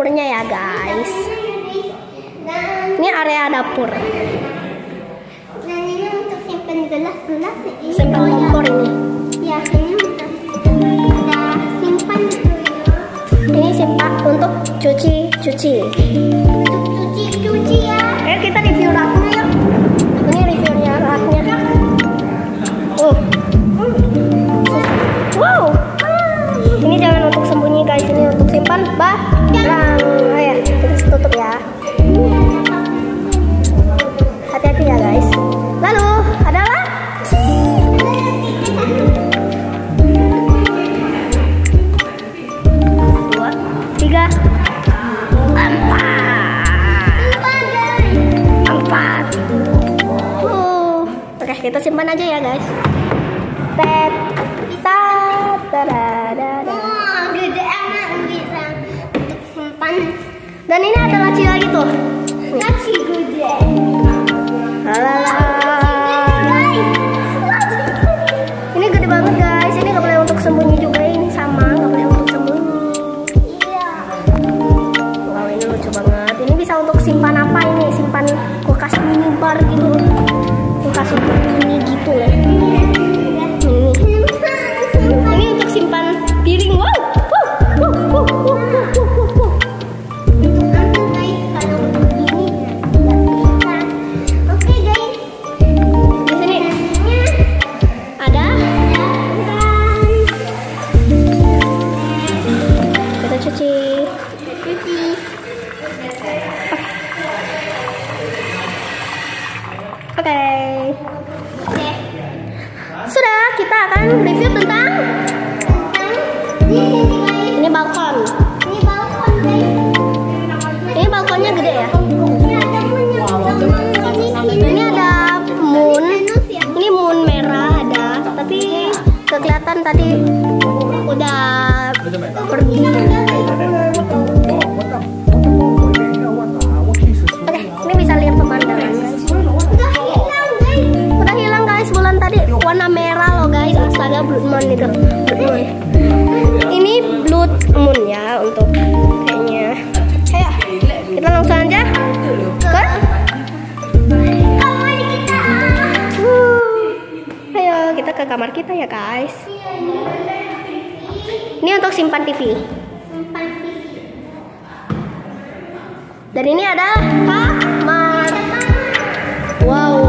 dapurnya ya guys. Ini area dapur. Simpan gelas-gelas iya. kompor ini. Iya, ini simpan untuk cuci cuci. Untuk cuci cuci ya. Ayo kita review raknya yuk. Ini reviewnya raknya. Oh. Wow. Ini jangan untuk sembunyi guys. Ini untuk simpan bah lang ayah ya tutup ya. Hati-hati ya guys. Lalu adalah dua tiga. Empat. Empat. Uh, oke kita simpan aja ya guys. にのった街をあげと。gitu ini blue moon ya untuk kayaknya. Ayo kita langsung aja. Ke? Ayo kita ke kamar kita ya guys. Ini untuk simpan TV dan ini ada kamar wow.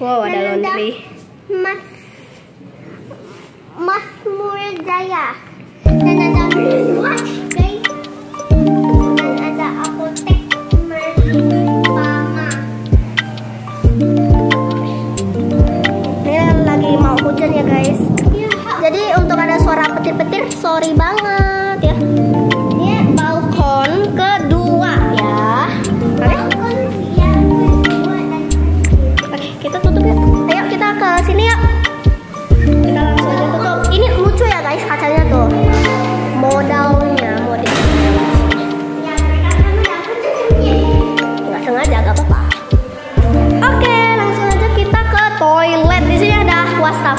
Wow, ada laundry. Mas Mas Murdaya. Dan ada Jadi untuk ada suara petir-petir, sorry banget ya. Ini balkon ke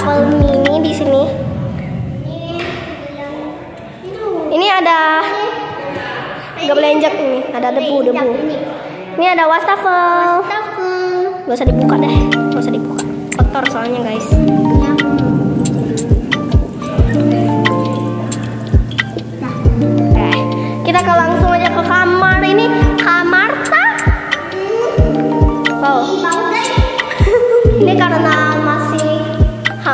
wastafel mini di sini. Ini ada nggak boleh injak ini, ada debu debu. Ini ada wastafel. Gak usah dibuka deh, gak usah dibuka. Kotor soalnya guys. Oke, kita ke langsung aja ke kamar ini. Kamar tak? Wow. Ini karena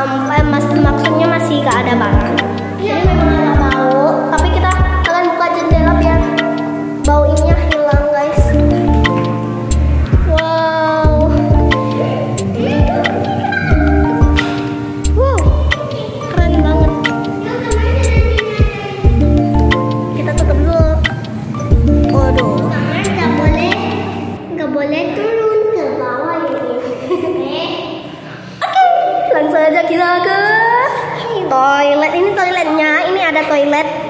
eh, mas, maksudnya masih gak ada barang. Kita ke toilet. Ini toiletnya. Ini ada toilet.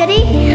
study